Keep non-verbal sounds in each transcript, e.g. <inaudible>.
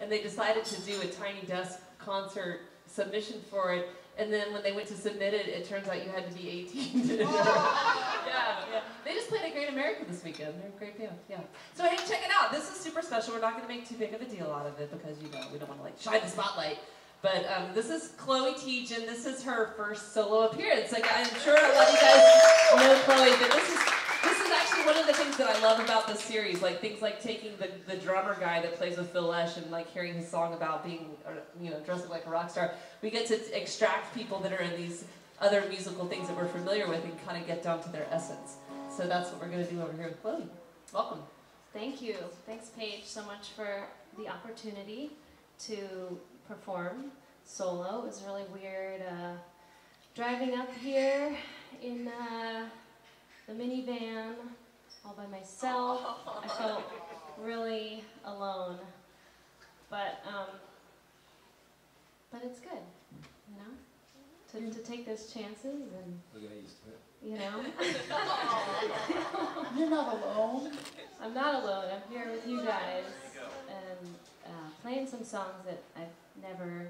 and they decided to do a Tiny Desk concert submission for it. And then when they went to submit it, it turns out you had to be 18 to <laughs> yeah, yeah. They just played at Great America this weekend. They're a great band. Yeah. So hey, check it out. This is super special. We're not going to make too big of a deal out of it because you know we don't want to like shine the spotlight. But um, this is Chloe Tietjen. This is her first solo appearance. Like I'm sure a lot of you guys know Chloe, but this is actually one of the things that I love about this series. Like things like taking the, the drummer guy that plays with Phil Lesh and like hearing his song about being, you know, dressing like a rock star. We get to extract people that are in these other musical things that we're familiar with and kind of get down to their essence. So that's what we're going to do over here with Chloe. Welcome. Thank you. Thanks, Paige, so much for the opportunity to perform solo. It was really weird uh, driving up here in uh, the minivan all by myself. I felt really alone. But, um, but it's good, you know? To, to take those chances and, used to it. you know? <laughs> You're not alone. I'm not alone. I'm here with you guys and uh, playing some songs that I've never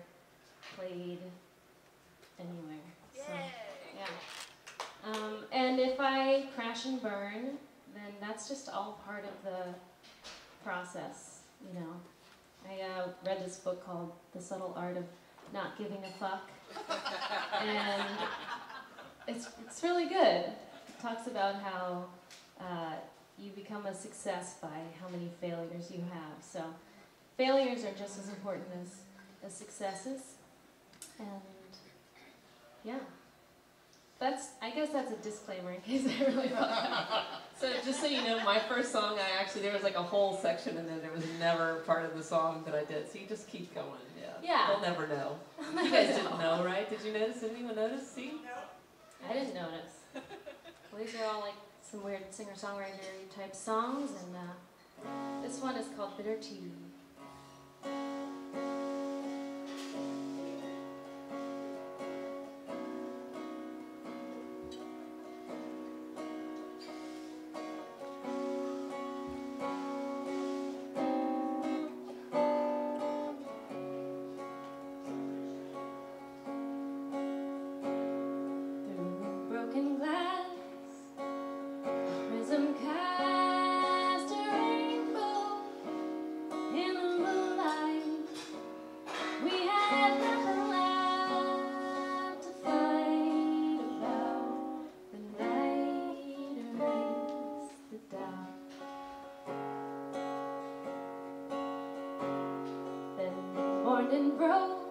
played anywhere. So, yeah. Um, and if I crash and burn, then that's just all part of the process, you know. I uh, read this book called The Subtle Art of Not Giving a Fuck, and it's, it's really good. It talks about how uh, you become a success by how many failures you have. So failures are just as important as, as successes. And yeah. That's, I guess that's a disclaimer in case I really So just so you know, my first song, I actually, there was like a whole section and then there was never part of the song that I did. So you just keep going, yeah. Yeah. They'll never know. <laughs> You guys didn't know, right? Did you notice? Did anyone notice? See? No. I didn't notice. Well, these are all like some weird singer-songwriter type songs, and uh, this one is called Bitter Tea. Morning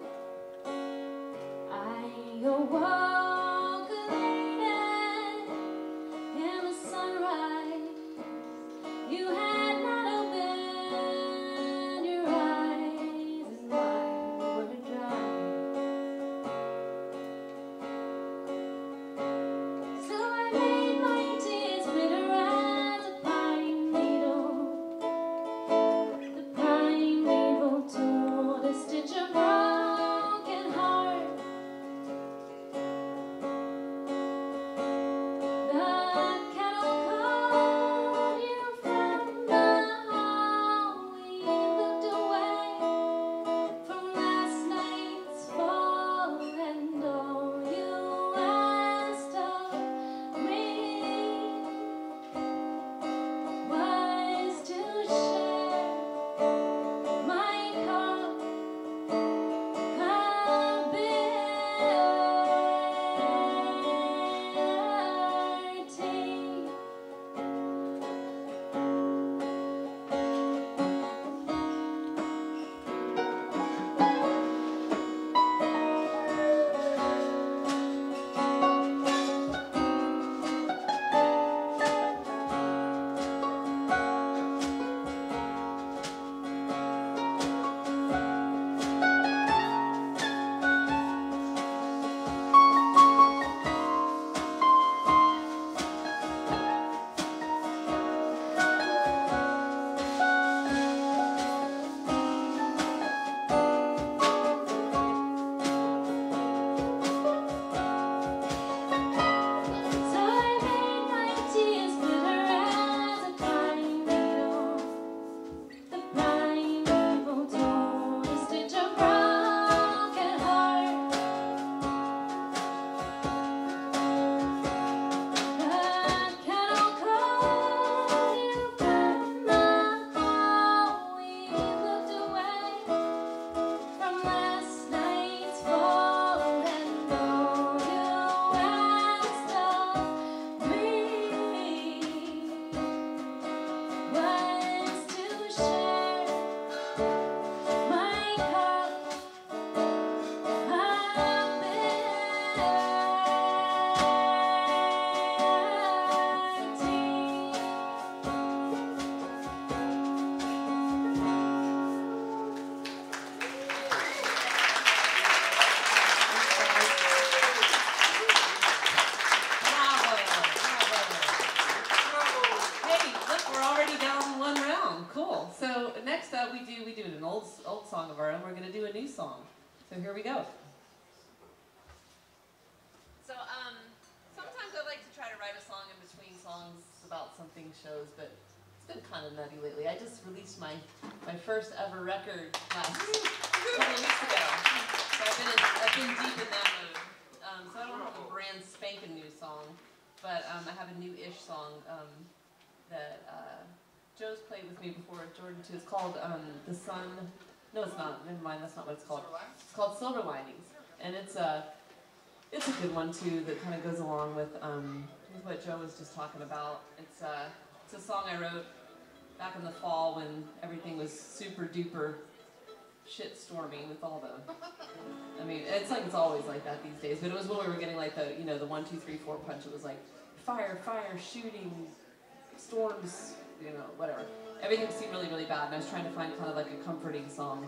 write a song in between songs about something shows, but it's been kind of nutty lately. I just released my my first ever record last couple weeks ago. So I've been in, I've been deep in that mode. Um, so I don't have a brand spanking new song, but um, I have a new-ish song um, that uh, Joe's played with me before. Jordan too. It's called um, "The Sun." No, it's not. Never mind. That's not what it's called. It's called "Silver Linings," and it's a it's a good one too that kind of goes along with with what Joe was just talking about. It's uh, it's a song I wrote back in the fall when everything was super duper shit stormy with all the. I mean, it's like it's always like that these days. But it was when we were getting like the you know the one two three four punch. It was like fire, fire, shooting, storms, you know, whatever. Everything seemed really really bad, and I was trying to find kind of like a comforting song.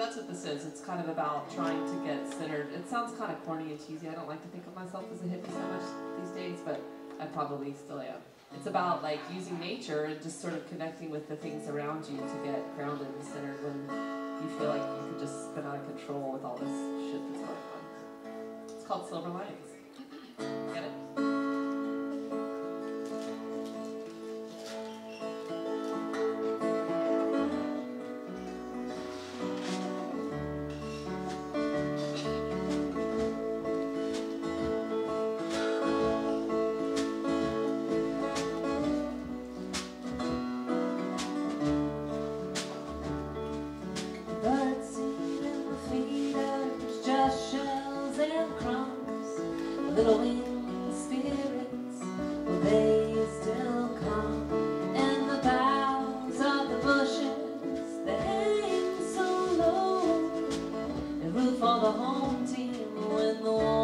That's what this is. It's kind of about trying to get centered. It sounds kind of corny and cheesy. I don't like to think of myself as a hippie so much these days, but I probably still am. It's about like using nature and just sort of connecting with the things around you to get grounded and centered when you feel like you could just spin out of control with all this shit that's going on. It's called Silver Linings. Root for the home team when the warm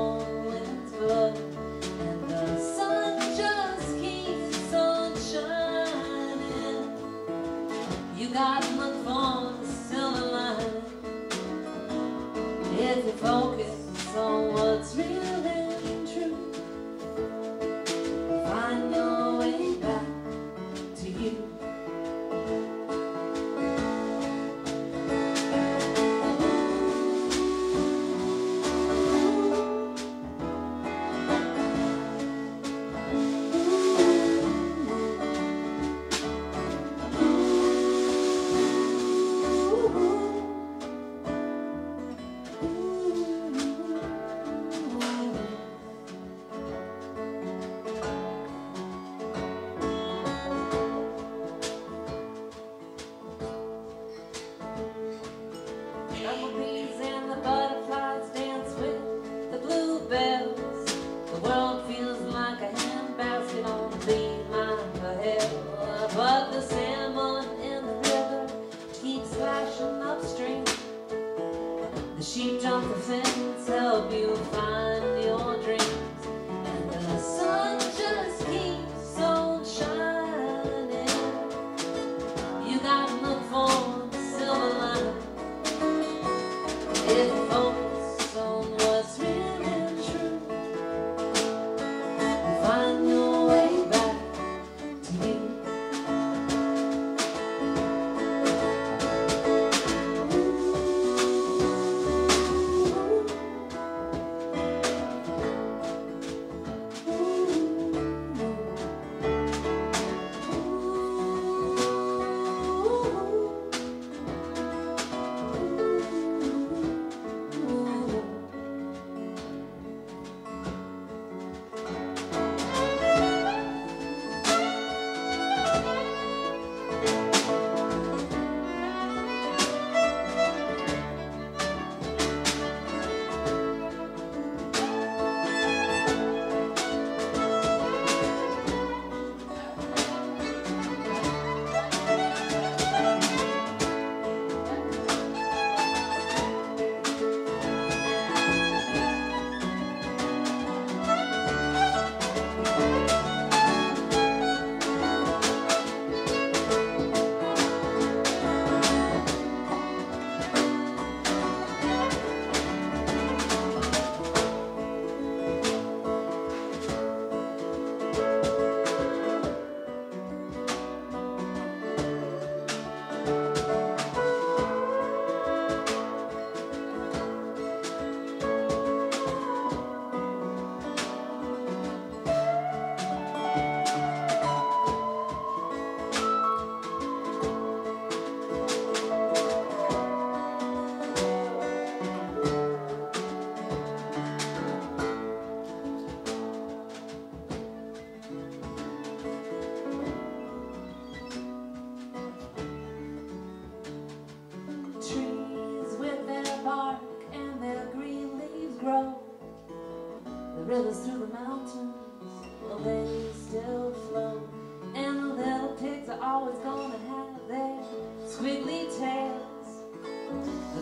The sheep jump the fence, help you find your dreams.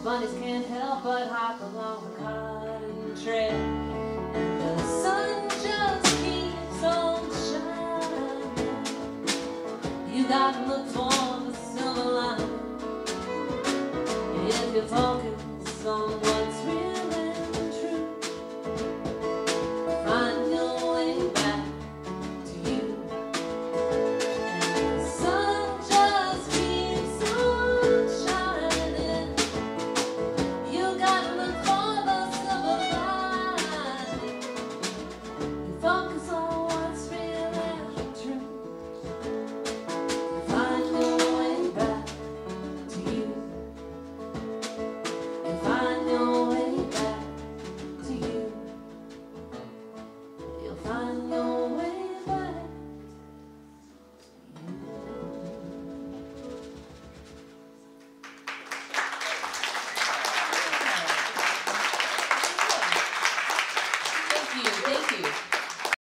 Bunnies can't help but hop along the cotton trail. And the sun just keeps on shining. You gotta look for the silver lining. If you focus on